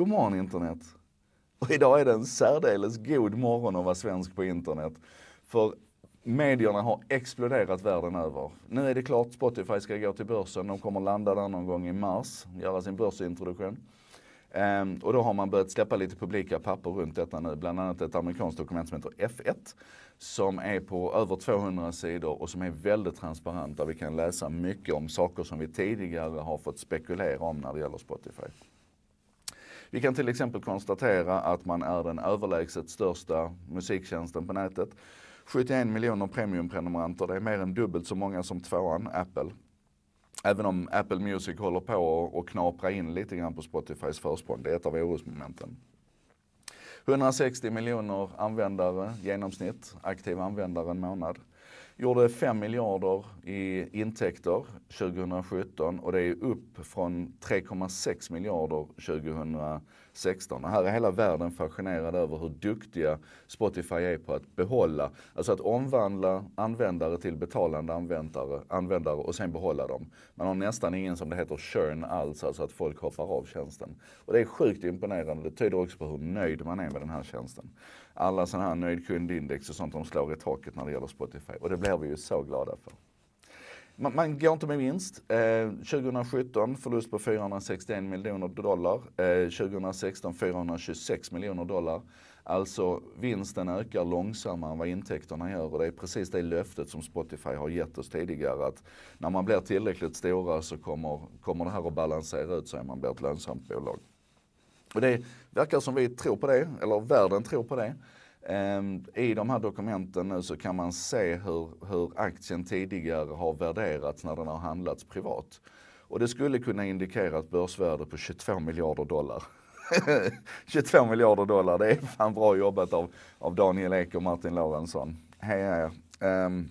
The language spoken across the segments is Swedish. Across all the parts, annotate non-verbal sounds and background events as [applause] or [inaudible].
God morgon internet. Och idag är det en särdeles god morgon att vara svensk på internet. För medierna har exploderat världen över. Nu är det klart, Spotify ska gå till börsen. De kommer landa där någon gång i mars, göra sin börsintroduktion. Um, och då har man börjat släppa lite publika papper runt detta nu. Bland annat ett amerikanskt dokument som heter F1. Som är på över 200 sidor och som är väldigt transparent. Där vi kan läsa mycket om saker som vi tidigare har fått spekulera om när det gäller Spotify. Vi kan till exempel konstatera att man är den överlägset största musiktjänsten på nätet. 71 miljoner premiumprenumeranter, det är mer än dubbelt så många som tvåan, Apple. Även om Apple Music håller på att knapra in lite grann på Spotifys försprång. Det är ett av orosmomenten. 160 miljoner användare genomsnitt, aktiva användare en månad. Gjorde 5 miljarder i intäkter 2017 och det är upp från 3,6 miljarder 2017 16. Och här är hela världen fascinerad över hur duktiga Spotify är på att behålla, alltså att omvandla användare till betalande användare, användare och sen behålla dem. Man har nästan ingen som det heter churn alls, alltså att folk hoppar av tjänsten. Och det är sjukt imponerande. Det tyder också på hur nöjd man är med den här tjänsten. Alla sådana här nöjd kundindex och sånt, de slår i taket när det gäller Spotify. Och det blir vi ju så glada för. Man, man går inte med vinst. Eh, 2017 förlust på 461 miljoner dollar. Eh, 2016 426 miljoner dollar. Alltså vinsten ökar långsammare än vad intäkterna gör och det är precis det löftet som Spotify har gett oss tidigare att när man blir tillräckligt stora så kommer, kommer det här att balansera ut sig, om man blir ett lönsamt bolag. Och det verkar som vi tror på det, eller världen tror på det. Ehm, I de här dokumenten nu så kan man se hur, hur aktien tidigare har värderats när den har handlats privat. Och det skulle kunna indikera ett börsvärde på 22 miljarder dollar. [laughs] 22 miljarder dollar, det är fan bra jobbat av, av Daniel Ek och Martin Lorentzon. Heja er. Um,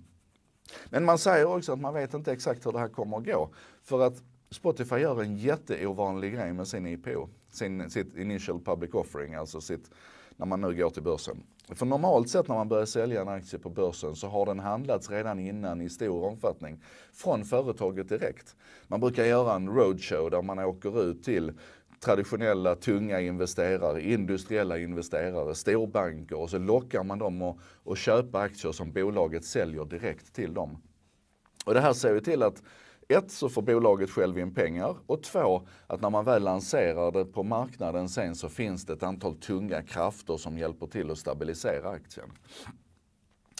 men man säger också att man vet inte exakt hur det här kommer att gå. För att Spotify gör en jätteovanlig grej med sin IPO, sin, sitt initial public offering, alltså sitt när man nu går till börsen. För normalt sett när man börjar sälja en aktie på börsen så har den handlats redan innan i stor omfattning från företaget direkt. Man brukar göra en roadshow där man åker ut till traditionella tunga investerare, industriella investerare, storbanker och så lockar man dem att, att köpa aktier som bolaget säljer direkt till dem. Och det här ser ju till att ett, så får bolaget själv in pengar och två, att när man väl lanserar det på marknaden sen så finns det ett antal tunga krafter som hjälper till att stabilisera aktien.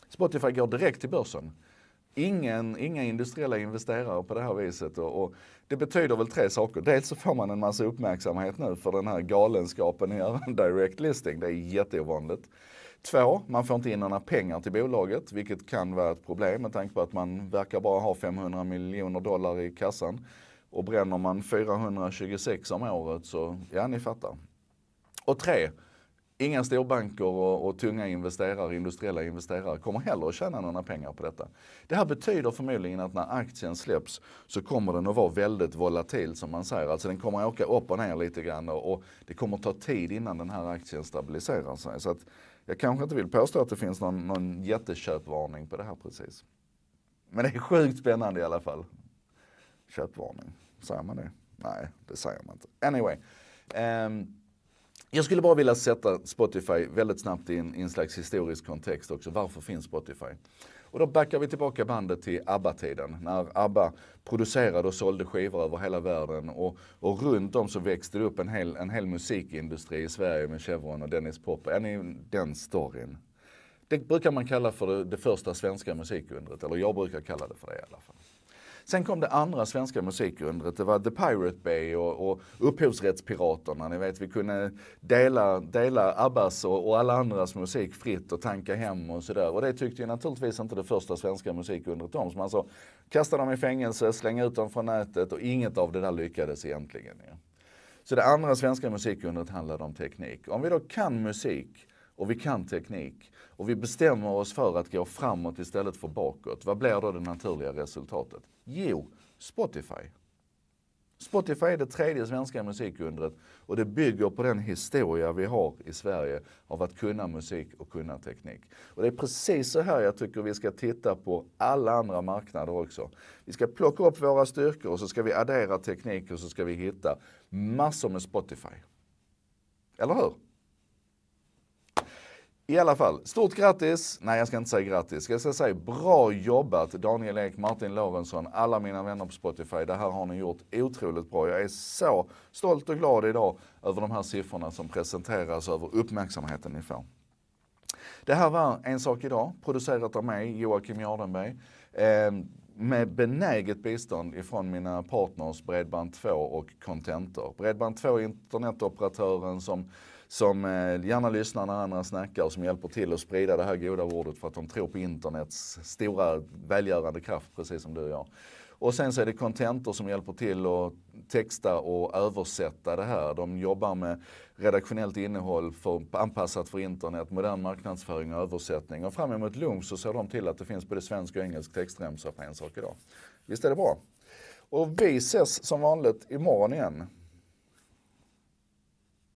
Spotify går direkt till börsen. Ingen, inga industriella investerare på det här viset och, och, det betyder väl tre saker. Dels så får man en massa uppmärksamhet nu för den här galenskapen i [laughs] en direct listing. Det är jätteovanligt. Två, man får inte in några pengar till bolaget, vilket kan vara ett problem med tanke på att man verkar bara ha 500 miljoner dollar i kassan. Och bränner man 426 om året så, ja ni fattar. Och tre, Inga storbanker och, och, tunga investerare, industriella investerare kommer heller att tjäna några pengar på detta. Det här betyder förmodligen att när aktien släpps så kommer den att vara väldigt volatil som man säger. Alltså den kommer att åka upp och ner lite grann och, och det kommer att ta tid innan den här aktien stabiliserar sig. Så att jag kanske inte vill påstå att det finns någon, någon jätteköpvarning på det här precis. Men det är sjukt spännande i alla fall. Köpvarning, säger man det? Nej, det säger man inte. Anyway. Um, jag skulle bara vilja sätta Spotify väldigt snabbt i en, i en slags historisk kontext också. Varför finns Spotify? Och då backar vi tillbaka bandet till ABBA-tiden. När ABBA producerade och sålde skivor över hela världen. Och, och runt om så växte det upp en hel, en hel musikindustri i Sverige med Chevron och Dennis Pop. Är ni den storyn? Det brukar man kalla för det, det första svenska musikundret. Eller jag brukar kalla det för det i alla fall. Sen kom det andra svenska musikundret. Det var The Pirate Bay och, och upphovsrättspiraterna. Ni vet, vi kunde dela, dela Abbas och, och alla andras musik fritt och tanka hem och sådär. Och det tyckte ju naturligtvis inte det första svenska musikundret om. Så man sa, kasta dem i fängelse, slänga ut dem från nätet och inget av det där lyckades egentligen. Ja. Så det andra svenska musikundret handlade om teknik. Om vi då kan musik och vi kan teknik och vi bestämmer oss för att gå framåt istället för bakåt. Vad blir då det naturliga resultatet? Jo, Spotify. Spotify är det tredje svenska musikundret och det bygger på den historia vi har i Sverige av att kunna musik och kunna teknik. Och det är precis så här jag tycker vi ska titta på alla andra marknader också. Vi ska plocka upp våra styrkor och så ska vi addera teknik och så ska vi hitta massor med Spotify. Eller hur? I alla fall, stort grattis! Nej, jag ska inte säga grattis. Jag ska säga bra jobbat Daniel Ek, Martin Lorentzon, alla mina vänner på Spotify. Det här har ni gjort otroligt bra. Jag är så stolt och glad idag över de här siffrorna som presenteras, över uppmärksamheten ni får. Det här var En sak idag, producerat av mig, Joakim Jardenberg. Eh, med benäget bistånd ifrån mina partners Bredband2 och Contentor. Bredband2 är internetoperatören som som eh, gärna lyssnar när andra snackar och som hjälper till att sprida det här goda ordet för att de tror på internets stora välgörande kraft, precis som du och jag. Och sen så är det Contentor som hjälper till att texta och översätta det här. De jobbar med redaktionellt innehåll för, anpassat för internet, modern marknadsföring och översättning. Och fram emot lunch så ser de till att det finns både svensk och engelsk textremsa på en sak idag. Visst är det bra? Och vi ses som vanligt imorgon igen.